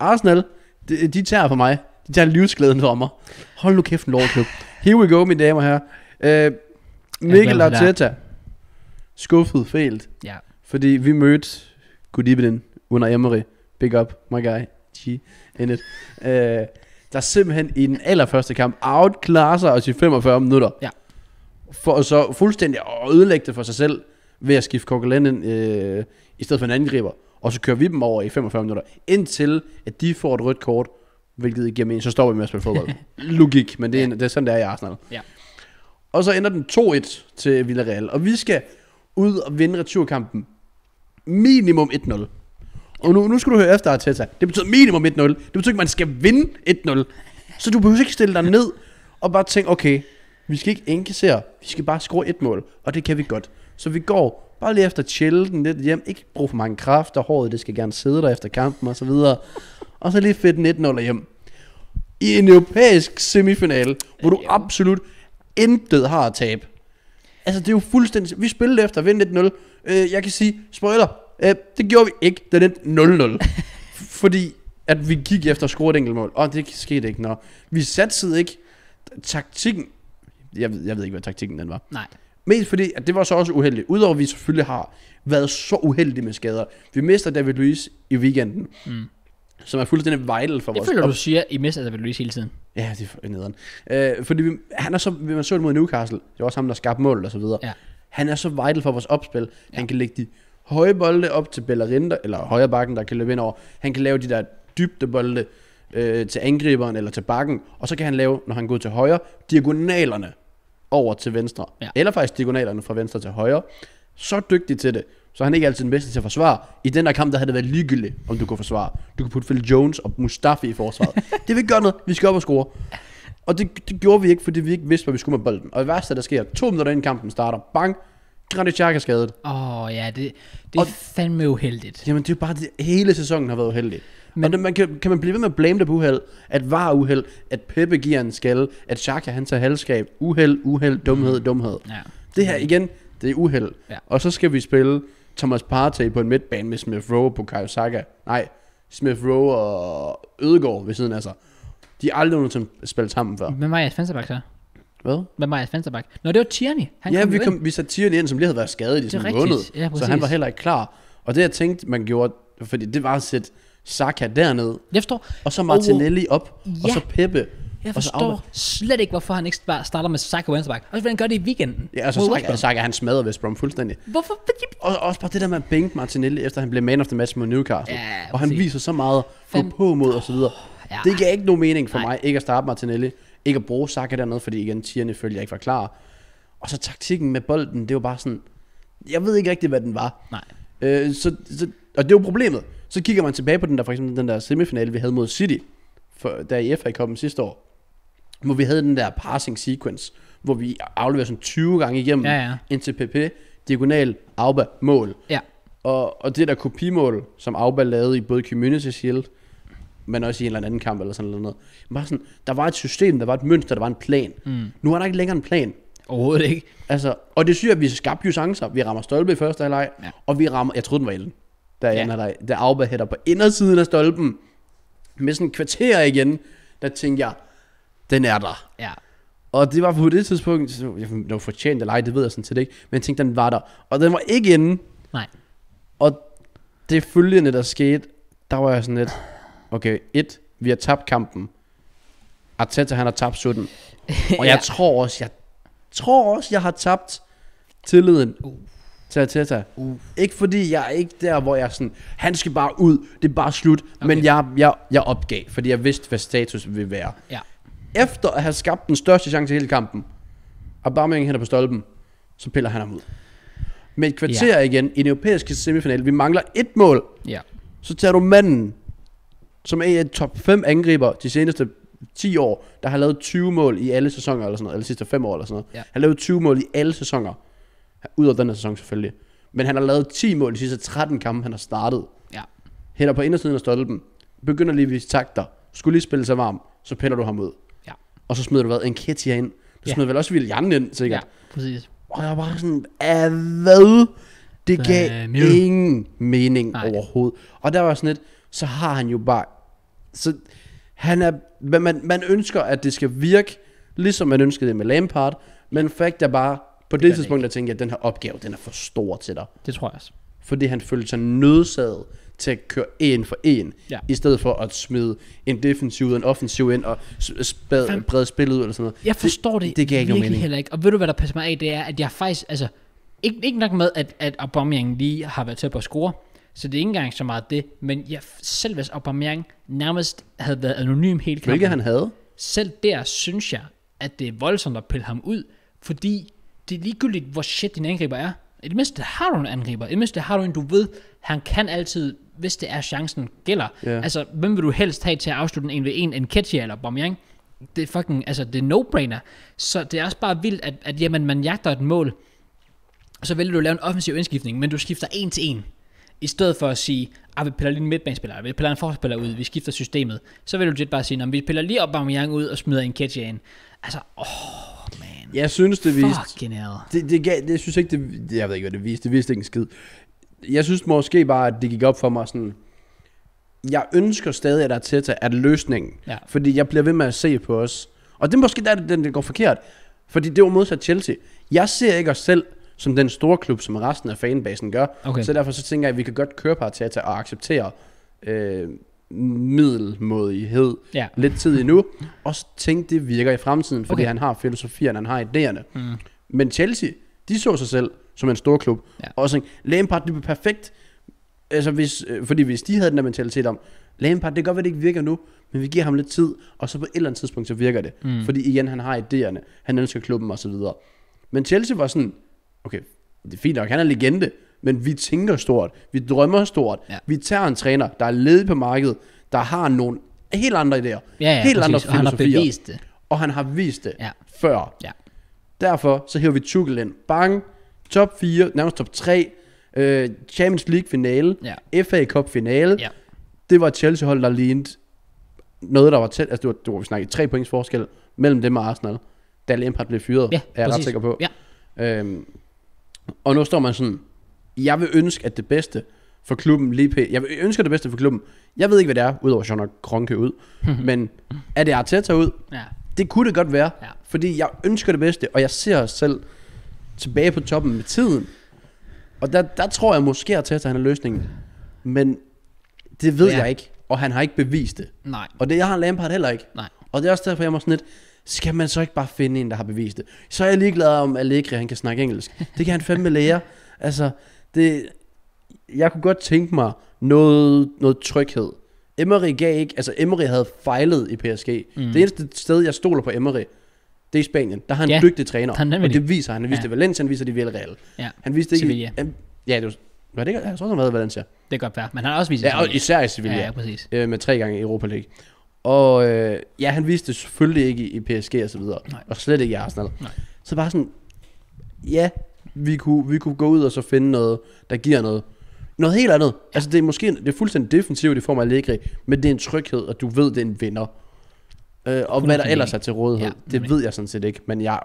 Arsenal, de, de tager for mig. De tager livsglæden for mig. Hold nu kæft en lortklub. Here we go, mine damer og herrer. Øh, Mikkel. Arteta. Skuffet, fælt. Ja. Fordi vi mødte Gudibiden under Emery. Big up, my guy. G in it. Øh, der simpelthen i den allerførste kamp outclasser os i 45 minutter. Ja. For så fuldstændig at ødelægge det for sig selv ved at skifte Coquelin ind øh, i stedet for en angriber. Og så kører vi dem over i 45 minutter. Indtil at de får et rødt kort, hvilket giver mening, så står vi med at spille fodbold. Logik, men det er, det er sådan, det er i Arsenal. Ja. Og så ender den 2-1 til Villarreal. Og vi skal ud og vinde returkampen minimum 1-0. Og nu, nu skal du høre efter, Arteta. Det betyder minimum 1-0. Det betyder ikke, at man skal vinde 1-0. Så du behøver ikke stille dig ned og bare tænke, okay, vi skal ikke indkassere, vi skal bare score et mål, og det kan vi godt. Så vi går bare lige efter at chille den lidt hjem, ikke bruge for mange kræfter, håret det skal gerne sidde der efter kampen og så videre. Og så lige fedt den 1-0 hjem. I en europæisk semifinale, hvor du absolut intet har at tabe. Altså det er jo fuldstændig... Vi spillede efter at vinde 1-0. Øh, jeg kan sige, spoiler, øh, det gjorde vi ikke, da det 0-0. Fordi at vi gik efter at score et enkelt mål. Og det skete ikke, når vi satsede ikke taktikken. Jeg ved, jeg ved ikke, hvad taktikken den var. Nej. Mest fordi, at det var så også uheldigt. Udover at vi selvfølgelig har været så uheldige med skader. Vi mister David Luiz i weekenden. Mm. Som er fuldstændig vital for Det vores føler op- du siger, I mister David Luiz hele tiden. Ja, det er nederen. Øh, fordi vi, han er så, man så det mod Newcastle, det var også ham, der skabte mål og så videre. Ja. Han er så vital for vores opspil. Ja. Han kan lægge de høje bolde op til Bellerin, eller højre bakken, der kan løbe ind over. Han kan lave de der dybde bolde øh, til angriberen eller til bakken. Og så kan han lave, når han går til højre, diagonalerne over til venstre. Ja. Eller faktisk diagonalerne fra venstre til højre. Så dygtig til det. Så han er ikke altid den bedste til at forsvare. I den der kamp, der havde det været ligegyldigt, om du kunne forsvare. Du kunne putte Phil Jones og Mustafi i forsvaret. det vil gøre noget. Vi skal op og score. Og det, det gjorde vi ikke, fordi vi ikke vidste, hvad vi skulle med bolden. Og det værste, der sker, to minutter inden kampen starter, bang, Granit Xhaka er skadet. Åh oh, ja, det, det er Og- fandme uheldigt. Jamen, det er jo bare, det, hele sæsonen har været uheldig. Men, og det, man kan, kan man blive ved med at blame det på uheld, at var uheld, at Peppe giver en skalle, at Xhaka han tager halvskab, uheld, uheld, dumhed, dumhed. Ja. Det her igen, det er uheld. Ja. Og så skal vi spille Thomas Partey på en midtbane med Smith Rowe på Kaio Saka. Nej, Smith Rowe og Ødegaard ved siden af sig. De er aldrig nogensinde spillet sammen før. Var jeres venstreback så? Hvad? Var jeres venstreback? Nå, det var Tierney. Han ja, kom vi, kom, ind. vi satte Tierney ind, som lige havde været skadet i sådan en måned. Ja, så han var heller ikke klar. Og det jeg tænkte, man gjorde, fordi det var at sætte Saka derned, Jeg forstår, og så Martinelli op, og Ja. så Peppe. jeg Og så forstår slet ikke, hvorfor han ikke bare starter med Saka på venstreback. Og hvordan gør det i weekenden? Ja, altså mod Saka. Saka han smadrede West Brom fuldstændig. Hvorfor? Og også bare det der med at bænke Martinelli, efter han blev man of the match mod Newcastle. Ja, og han viser så meget Fem- på mod og så videre. Ja. Det gav ikke nogen mening for Nej. mig, ikke at starte Martinelli. Ikke at bruge Saka dernede, fordi igen, Tierney følte jeg ikke var klar. Og så taktikken med bolden, det var bare sådan... Jeg ved ikke rigtig, hvad den var. Nej. Øh, så, så, og det er jo problemet. Så kigger man tilbage på den der, for eksempel den der semifinale, vi havde mod City, for, der i FA Cup'en sidste år, hvor vi havde den der passing sequence, hvor vi afleverede sådan 20 gange igennem, Ja, ja. indtil PP, diagonal, Auba, mål. Ja. Og, og det der kopimål, som Auba lavede i både Community Shield, men også i en eller anden kamp eller sådan noget. Bare sådan, der var et system, der var et mønster, der var en plan. Mm. Nu er der ikke længere en plan. Overhovedet ikke. Altså, og det synes jeg, at vi skabte jo chancer. Vi rammer stolpe i første halvleg, Ja. og vi rammer, jeg troede den var inde, der er Ja. anden halvleg, der Auba hætter på indersiden af stolpen, med sådan en kvarter igen, der tænkte jeg, den er der. Ja. Og det var på det tidspunkt, så jeg det var fortjent eller ej, det ved jeg sådan set ikke, men jeg tænkte, den var der. Og den var ikke inde, Nej. og det følgende, der skete, der var jeg sådan lidt, okay, et, vi har tabt kampen. Arteta, han har tabt 17. Og jeg Ja. tror også, jeg tror også, jeg har tabt tilliden Uh. Til Arteta. Uh. Ikke fordi jeg er ikke der, hvor jeg er sådan, han skal bare ud, det er bare slut. Okay. Men jeg, jeg, jeg opgav, fordi jeg vidste, hvad status ville være. Ja. Efter at have skabt den største chance i hele kampen, og Aubameyang hænder på stolpen, så piller han ham ud. Med et kvarter Ja. igen i den europæiske semifinal, vi mangler et mål, Ja. så tager du manden, som er et top 5 angriber de seneste 10 år, der har lavet 20 mål i alle sæsoner, eller sådan noget, eller de sidste 5 år, eller sådan noget. Ja. Han har lavet 20 mål i alle sæsoner. Ud af den her sæson selvfølgelig. Men han har lavet 10 mål de sidste 13 kampe, han har startet. Ja. Hænder på indersiden af stolpen. Begynder lige at vise takter. Skulle lige spille sig varm. Så piller du ham ud. Ja. Og så smider du hvad? En Ketia ind. Du Ja. smider vel også Willian ind, sikkert. Ja, præcis. Og jeg var bare sådan, af hvad? Det gav nu? ingen mening Nej. overhovedet. Og der var sådan lidt, så har han jo bare Så han er, man- man, ønsker, at det skal virke, ligesom man ønskede det med Lampard, men fakt er bare, på det, det tidspunkt, der tænkte jeg, at den her opgave, den er for stor til dig. Det tror jeg også. Fordi han følte sig nødsaget til at køre en for en, Ja. i stedet for at smide en defensiv ud, en offensiv ind, og spad, brede spillet ud, eller sådan noget. Jeg forstår det, det, det giver ikke virkelig mening. heller ikke. Og ved du, hvad der passer mig af, det er, at jeg faktisk, altså, ikke, ikke nok med, at, at Aubameyang lige har været på at score, så det er ikke engang så meget det, men jeg, selv hvis Aubameyang nærmest havde været anonym hele kampen, Hvilket han havde. selv der synes jeg, at det er voldsomt at pille ham ud, fordi det er ligegyldigt, hvor shit din angriber er. I det mindste har du en angriber. I det mindste har du en, du ved, han kan altid, hvis det er chancen gælder. Ja. Altså, hvem vil du helst have til at afslutte en ved en, en Ketchia eller Aubameyang? Det er fucking, altså, det er no-brainer. Så det er også bare vildt, at, at jamen, man jagter et mål, og så vælger du at lave en offensiv indskiftning, men du skifter en til en. I stedet for at sige, at vi piller lige en midtbanespiller, vi piller en forsvarsspiller ud, vi skifter systemet, så vil du legit bare sige, at vi piller lige Aubameyang ud og smider en Ketchia ind. Altså, åh. Jeg synes, det viste... Fucking hell. Det, det, gav, det, jeg synes ikke, det, jeg ved ikke, hvad det viste. Det viste ikke en skid. Jeg synes måske bare, at det gik op for mig sådan... Jeg ønsker stadig, at Arteta er løsningen. Ja. Fordi jeg bliver ved med at se på os. Og det er måske der, den, den går forkert. Fordi det var modsat Chelsea. Jeg ser ikke os selv som den store klub, som resten af fanbasen gør. Okay. Så derfor så tænker jeg, at vi kan godt køre på Arteta og acceptere øh, middelmodighed Ja. lidt tid endnu, og tænke, det virker i fremtiden, fordi Okay. han har filosofierne, han har idéerne. Mm. Men Chelsea, de så sig selv som en stor klub. Ja. Og så Lampard, det blev perfekt. Altså hvis, øh, fordi hvis de havde den der mentalitet om, Lampard, det kan godt være, det ikke virker nu, men vi giver ham lidt tid, og så på et eller andet tidspunkt, så virker det. Mm. Fordi igen, han har idéerne, han ønsker klubben og så videre. Men Chelsea var sådan, okay, det er fint nok, han er legende, men vi tænker stort, vi drømmer stort, Ja. vi tager en træner, der er ledig på markedet, der har nogle helt andre idéer, Ja, ja, helt præcis. andre og han har filosofier, bevist det. og han har vist det Ja. før. Ja. Derfor så hæver vi Tuchel ind. Bang, top 4, nærmest top 3, øh, Champions League finale, Ja. FA Cup finale. Ja. Det var et Chelsea-hold, der lignede noget, der var tæt. Altså, det var, det var vi snakkede tre points forskel mellem dem og Arsenal, da Lampard blev fyret, Ja, er jeg ret præcis. sikker på. Ja. Øhm, og nu står man sådan, jeg vil ønske, at det bedste for klubben lige p. Jeg vil ønske det bedste for klubben. Jeg ved ikke, hvad det er, udover Sean Kronke ud. men er det Arteta ud? Ja. Det kunne det godt være, Ja. fordi jeg ønsker det bedste, og jeg ser os selv tilbage på toppen med tiden. Og der, der tror jeg måske, at Arteta han er løsningen. Men det ved Ja. jeg ikke, og han har ikke bevist det. Nej. Og det har Lampard heller ikke. Nej. Og det er også derfor, jeg må sådan lidt, skal man så ikke bare finde en, der har bevist det? Så er jeg ligeglad om Allegri, han kan snakke engelsk. Det kan han fandme lære. Altså, det, jeg kunne godt tænke mig noget, noget tryghed. Emery gav ikke, altså Emery havde fejlet i PSG. Mm. Det eneste sted, jeg stoler på Emery, det er i Spanien. Der har han Ja, en dygtig træner. han og det viser han. Han viste Ja. det Valencia, han viser det Villarreal. Ja. Han viste det ikke Sevilla. i... Ja, det var, var det ikke? Jeg tror, han i Valencia. Det kan godt være. Men han har også vist Ja, og især i Sevilla Ja, ja, præcis. øh, med tre gange i Europa League. Og øh, ja, han viste det selvfølgelig ikke i, i PSG og så videre. Nej. Og slet ikke i Arsenal. Nej. Så bare sådan, ja, vi kunne, vi kunne gå ud og så finde noget, der giver noget. Noget helt andet. Altså det er måske det er fuldstændig defensivt i form af Allegri, men det er en tryghed, og du ved, det er en vinder. Øh, og hvad der 100% ellers er til rådighed, Ja, det ved jeg sådan set ikke. Men jeg,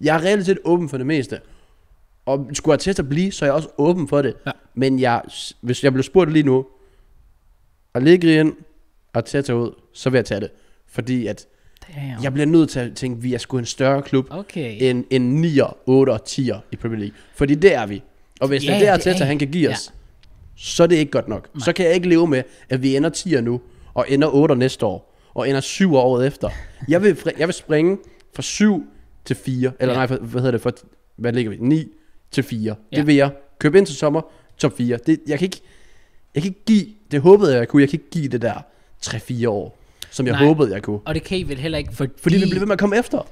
jeg er reelt set åben for det meste. Og skulle Arteta blive, så er jeg også åben for det. Ja. Men jeg, hvis jeg blev spurgt lige nu, Allegri ind, Arteta ud, så vil jeg tage det. Fordi at Damn. jeg bliver nødt til at tænke, vi er sgu en større klub Okay. end en 9'er, 8'er, 10'er i Premier League. Fordi det er vi. Og hvis ja, det er det Arteta, er- han kan give ja. os, så er det ikke godt nok. Nej. Så kan jeg ikke leve med, at vi ender 10'er nu, og ender 8'er næste år, og ender 7'er året efter. Jeg vil, jeg vil springe fra 7 til 4, eller Ja. nej, hvad hedder det, for, hvad ligger vi, 9 til 4. Ja. Det vil jeg. Køb ind til sommer, top 4. Det, jeg kan ikke, jeg kan ikke give, det håbede jeg, jeg kunne, jeg kan ikke give det der 3-4 år, som jeg Nej. håbede, jeg kunne. Og det kan I vel heller ikke, fordi... Fordi vi bliver ved med at komme efter.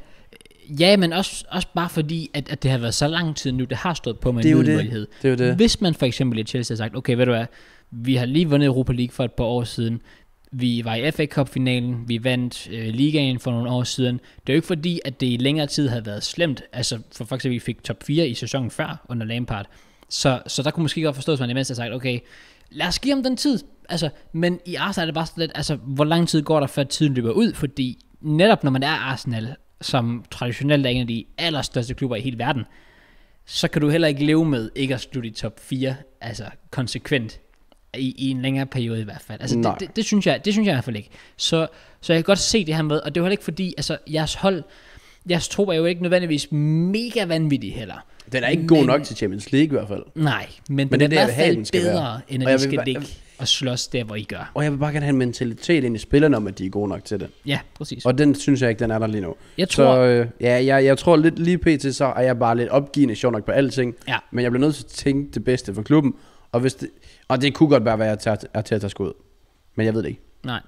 Ja, men også, også bare fordi, at, at det har været så lang tid nu, det har stået på med Det er en jo det. middelmådighed. Det er jo det. Hvis man for eksempel i Chelsea har sagt, okay, ved du hvad, vi har lige vundet Europa League for et par år siden, vi var i FA Cup-finalen, vi vandt øh, ligaen for nogle år siden. Det er jo ikke fordi, at det i længere tid havde været slemt. Altså, for for eksempel, vi fik top 4 i sæsonen før under Lampard. Så, så der kunne måske godt forstås, at man imens har sagt, okay, lad os give ham den tid. Altså, men i Arsenal er det bare sådan lidt, altså, hvor lang tid går der, før tiden løber ud? Fordi netop når man er Arsenal, som traditionelt er en af de allerstørste klubber i hele verden, så kan du heller ikke leve med ikke at slutte i top 4, altså konsekvent. i, i en længere periode i hvert fald. Altså det, det, det, synes jeg, det synes jeg i hvert fald ikke. Så, så jeg kan godt se det her med, og det var heller ikke fordi, altså jeres hold, jeres trup er jo ikke nødvendigvis mega vanvittig heller. Den er ikke god Men- nok til Champions League i hvert fald. Nej, men, men det den er i hvert fald den bedre, være. end at de skal ligge og slås der, hvor I gør. Og jeg vil bare gerne have en mentalitet ind i spillerne om, at de er gode nok til det. Ja, præcis. Og den synes jeg ikke, den er der lige nu. Jeg Så tror, øh, ja, jeg, jeg tror lidt lige pt. så er jeg bare lidt opgivende sjov nok på alting. Ja. Men jeg bliver nødt til at tænke det bedste for klubben. Og, hvis det, og det kunne godt bare være, at jeg tager at ud. Men jeg ved det ikke. nej.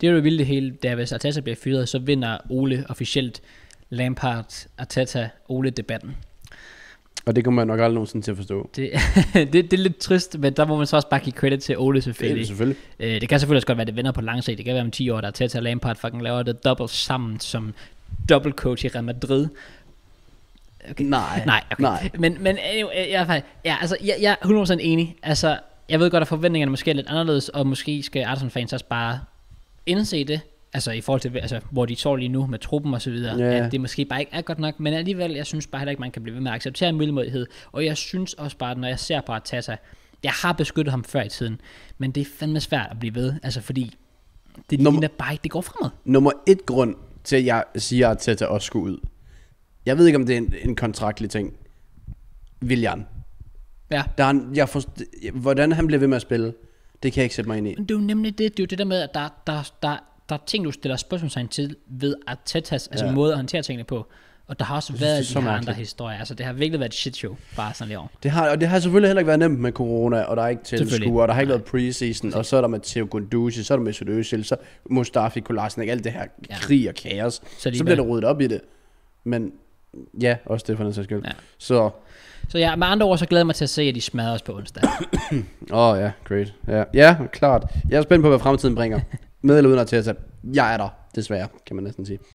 Det er jo vildt det hele, da hvis Arteta bliver fyret, så vinder Ole officielt Lampard, Arteta, Ole-debatten. Og det kommer jeg nok aldrig nogensinde til at forstå. Det, det, det er lidt trist, men der må man så også bare give credit til Ole Det er selvfølgelig. det selvfølgelig. Øh, det kan selvfølgelig også godt være, at det vender på lang sigt. Det kan være om 10 år, der er Teta og Lampard fucking laver det dobbelt sammen som double coach i Real Madrid. Okay. Nej. Nej, okay. Nej. Men, men øh, i hvert fald, ja, altså, jeg, jeg er 100% enig. Altså, jeg ved godt, at forventningerne måske er lidt anderledes, og måske skal Arsenal-fans også bare indse det. Altså i forhold til, altså, hvor de står lige nu med truppen og så videre, Ja. at det måske bare ikke er godt nok, men alligevel, jeg synes bare heller ikke, man kan blive ved med at acceptere en middelmodighed, og jeg synes også bare, når jeg ser på Arteta, jeg har beskyttet ham før i tiden, men det er fandme svært at blive ved, altså fordi det Nummer- ligner bare ikke, det går fremad. Nummer et grund til, at jeg siger, at Teta også skulle ud. Jeg ved ikke, om det er en, en kontraktlig ting. William. Ja. Der er, en- jeg forst, hvordan han bliver ved med at spille, det kan jeg ikke sætte mig ind i. Men det er jo nemlig det, det er jo det der med, at der, der, der, der er ting, du stiller spørgsmålstegn til ved Artetas, altså Ja. måde at håndtere tingene på. Og der har også synes, været de her andre historier. Altså det har virkelig været et shit show, bare sådan lige over. Det har, og det har selvfølgelig heller ikke været nemt med corona, og der er ikke tilskuere, og der har ikke været preseason, og så er der Matteo Gunduzi, så er der Mesut Özil, så Mustafi Kolarsen, ikke alt det her Ja. krig og kaos. Så, Så bliver der rodet op i det. Men ja, også det for den sags skyld. Ja. Så, så ja, med andre ord, så glæder jeg mig til at se, at de smadrer os på onsdag. åh oh, ja, great. Ja. ja, klart. Jeg er spændt på, hvad fremtiden bringer. Med eller uden at tage Jeg er der, desværre, kan man næsten sige.